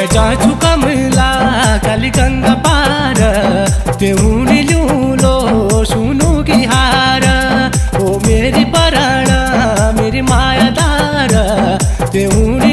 मैं जाछु कमला काली गंगा पार। ते लो सुनो की हार ओ मेरी पराणा, मेरी मायादार। तेहुनी